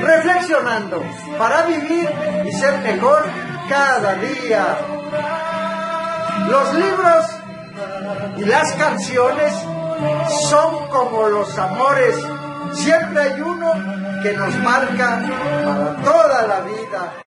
Reflexionando para vivir y ser mejor cada día. Los libros y las canciones son como los amores. Siempre hay uno que nos marca para todos.